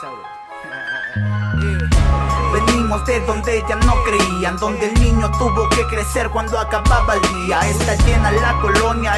Venimos de donde ya no creían, donde el niño tuvo que crecer cuando acababa el día. Está llena la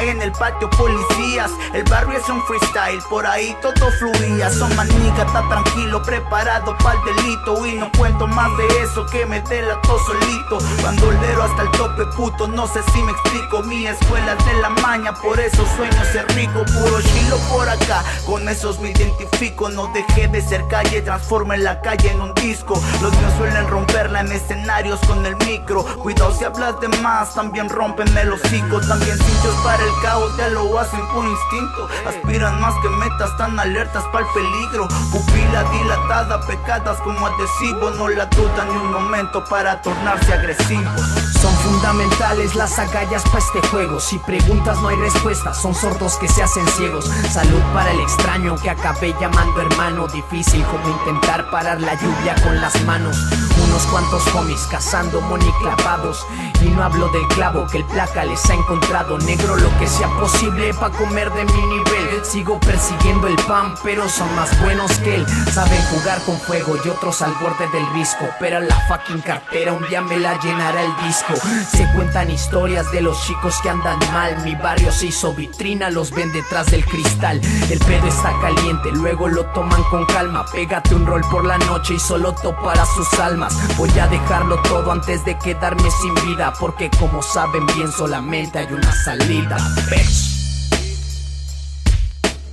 en el patio policías, el barrio es un freestyle, por ahí todo fluía. Son maniga, está tranquilo, preparado para el delito y no cuento más de eso que me delato solito. Bandolero hasta el tope puto, no sé si me explico, mi escuela de la maña, por eso sueño ser rico, puro chilo por acá, con esos me identifico, no dejé de ser calle, transforme la calle en un disco. Los míos suelen romperla en escenarios con el micro. Cuidado si hablas de más, también rompen el hocico. También sitios para el caos, ya lo hacen por instinto. Aspiran más que metas tan alertas para el peligro. Pupila dilatada, pecadas como adhesivo. No la dudan ni un momento para tornarse agresivos. Son fundamentales las agallas para este juego. Si preguntas no hay respuesta, son sordos que se hacen ciegos. Salud para el extraño que acabé llamando hermano. Difícil como intentar parar la lluvia con las manos. Unos cuantos homies cazando money clavados. Y no hablo del clavo que el placa les ha encontrado. Negro lo que sea posible pa' comer de mi nivel. Sigo persiguiendo el pan, pero son más buenos que él. Saben jugar con fuego y otros al borde del risco. Pero la fucking cartera un día me la llenará el disco. Se cuentan historias de los chicos que andan mal. Mi barrio se hizo vitrina, los ven detrás del cristal. El pedo está caliente, luego lo toman con calma. Pégate un rol por la noche y solo toparás sus almas. Voy a Quisiera dejarlo todo antes de quedarme sin vida, porque como saben bien solamente hay una salida, bitch.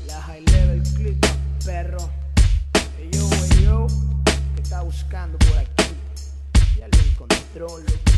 La high level click, perro. Y yo, y yo, que está buscando por aquí. Ya lo encontró, loco.